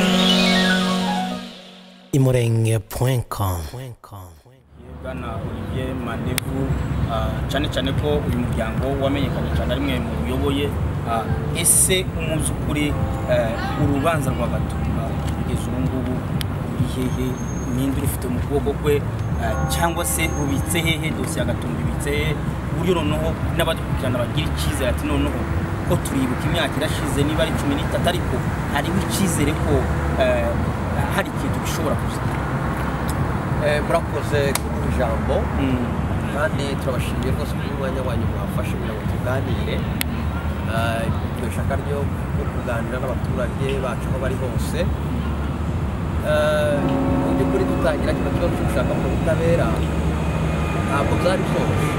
imurenge.com imurenge.com bwana olivier mandevu ah, cyane cyane ko uyu muryango wamenyekanye cyane ari mwe mu buyoboye ah, ese umuzi ukuri eh, urubanza rwa gatumba kugeza ubu ngubu ruri hehe? Ninde urufite mu kuboko kwe? Cyangwa se rubitse hehe? Dosiye ya gatumba ibitse hehe? Ku buryo noneho n'abadukurikirana bagira icyizere ati noneho ko turibuka imyaka irashize niba ari cumi n'itatu ariko hariho icyizere ko eh, hari ikintu gishobora kuza Eh, murakoze kuduha ijambo. Mm. kandi turabashimiye rwose kuri umwanya wanyu mwafashe kugira ngo tuganire. Eh, iryo shaka ryo kuganira n'abaturage bacu aho bari hose. Mu by'ukuri dutangira kino kibazo cyo gushaka mu butabera ntabwo byari byoroshye.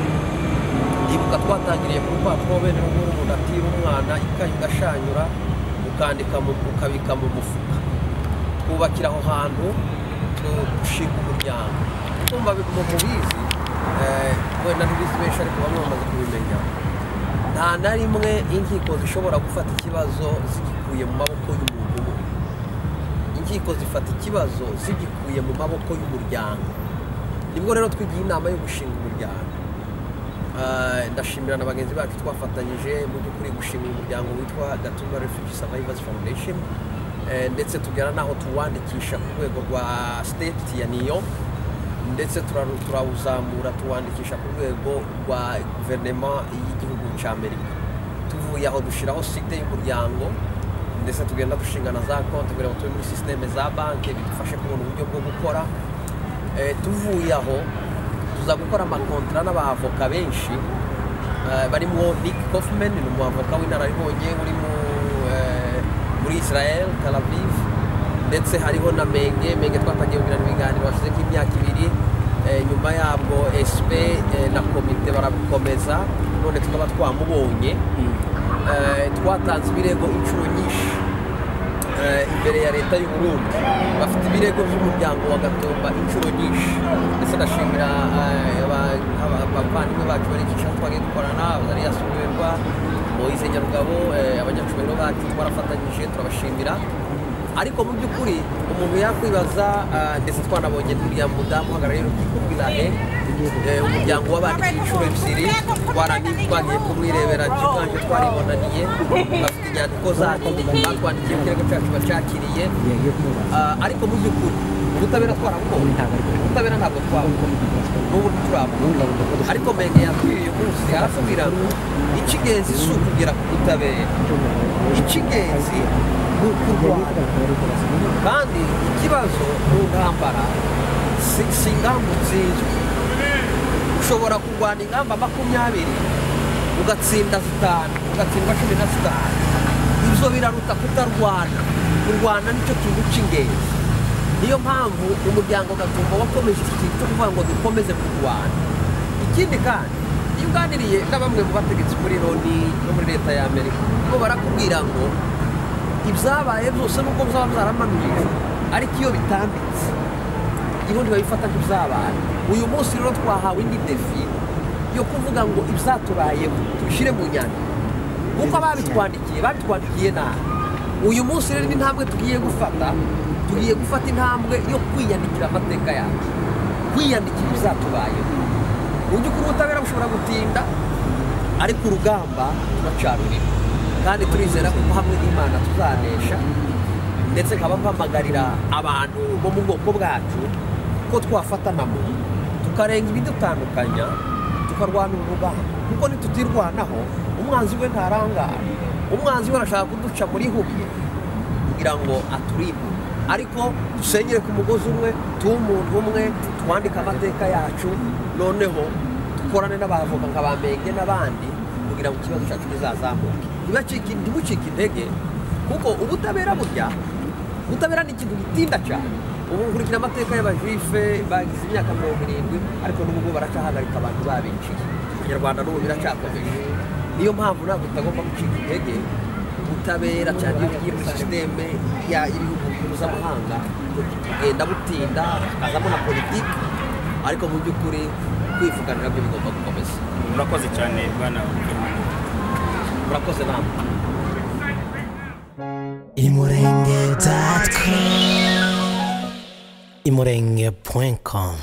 Ibuka twatangiriye ku rupapuro bene ruguru umuntu atira umwana ikayi ugashanyura ukandika ukabika mu mufuka. Twubakira aho hantu tu- dushinga umuryango kumva mu mubizi eh, wenda ntibizi benshi ariko bamwe bamaze kubimenya. Nta na rimwe inkiko zishobora gufata ikibazo zigikuye mu maboko y'umuntu umwe. Inkiko zifata ikibazo zigikuye mu maboko y'umuryango. Nibwo rero twigiye inama yo gushinga ndashimira na bagenzi bacu twafatanyije mu by'ukuri gushimira umuryango witwa gatumba refugee survivors foundation. Eh, ndetse tugera n'aho tuwandikisha ku rwego rwa state ya niyo ndetse turawuzamura tuwandikisha ku rwego rwa guverinoma y'igihugu cya cy'amerika tuvuye aho dushyiraho site y'umuryango ndetse tugenda dushingana za konti kugira ngo tube muri sisiteme za banki bidufashe kubona uburyo bwo gukora. Eh, tuvuye aho tuza gukora amakontara n'abavoka benshi eh, barimo Nick Kaufman ni umwavoka w'inararibonye uri mu, eh, muri Israel Tel Aviv. Ndetse hariho na Menge Menge twatangiye kugirana ibiganiro hashize nk'imyaka ibiri. Eh, nyuma yabwo SP na komite barabikomeza none tukaba twamubonye. Eh, twatanze ibirego inshuro nyinshi imbere ya leta y'u Burundi. Bafite ibirego by'umuryango wa Gatumba inshuro nyinshi. Ndetse ndashimira eh, aba- aba- abavandimwe bacu bari Kinshasa twagiye dukorana Azarias Ruberwa Moise Nyarugabo eh, abanyacyubahiro bacu twarafatanyije turabashimira. Ariko mu by'ukuri umuntu yakwibaza ndetse twanabonye n'uriya mudamu uhagarariye urukiko rw'irahe eh, umuryango w'abanditsi inshuro ebyiri twagiye kumwirebera kanje twaribonaniye bafite inyandiko zacu batwandikiye ikirego cyacu bacakiriye. Ah, ariko mu by'ukuri ubutabera twarabubonye ubutabera ntabwo twabubonye. N'ubu turabubona ariko menge yatwiye uyu munsi aratubwira ngo icy'ingenzi si ukugera ku butabera. Icy'ingenzi ni ukurwana kandi ikibazo mu ntambara si si ingamba nziza. Ushobora kurwana ingamba makumyabiri ugatsinda zitanu ugatsindwa cumi na zitanu. Ibyo biraruta kutarwana. Kurwana ni cyo kintu cy'ingenzi. Niyo mpamvu umuryango gatumba wakomeje iki kintu cyo kuvuga ngo dukomeze kurwana. Ikindi kandi iyo uganiriye na bamwe mu bategetsi muri loni no muri leta ya amerika bo barakubwira ngo ibyabaye byose nubwo byaba byaramanurije ariko iyo bitambitse. Ubundi babifata nk'ibyabaye uyu munsi rero twahawe indi defi yo kuvuga ngo ibyatubayeho tubishyire mu nyandiko kuko ababitwandikiye babitwandikiye nabi. Uyu munsi rero intambwe tugiye gufata tugiye gufata intambwe yo kwiyandikira amateka yacu kwiyandikira ibyatubayeho mu by'ukuri ubutabera bushobora gutinda ariko urugamba turacarurira kandi turizera ko hamwe n'imana tuzanesha ndetse nkaba mpamagarira abantu bo mu bwoko bwacu ko twafatana mu tukarenga ibidutandukanya tukarwana urugamba kuko nitutirwanaho umwanzi we ntarangara umwanzi we arashaka kuduca muri huye kugira ngo aturinde ariko dusenyere ku mugozi umwe tube umuntu umwe twandike amateka yacu noneho dukorane n'abavoka nka ba menge n'abandi kugira ngo ikibazo cyacu kizazamuke ntimucike intege kuko ubutabera burya ubutabera ni ikintu gitinda cyane ubu nkurikira amateka y'abajuife bagize imyaka mirongo irindwi ariko n'ubu baracyahagarika abantu babiciye abanyarwanda n'ubu biracyakomeje. Niyo mpamvu ntabwo tutagomba gucika intege. Ubutabera cyane iyo tugiye muri sisiteme y'ibihugu mpuzamahanga bugenda butinda hakazamo na politiki. Ariko mu by'ukuri kwivuganira byo bigomba gukomeza. Murakoze cyane bwana murakoze namwe imurenge.com imorengue.com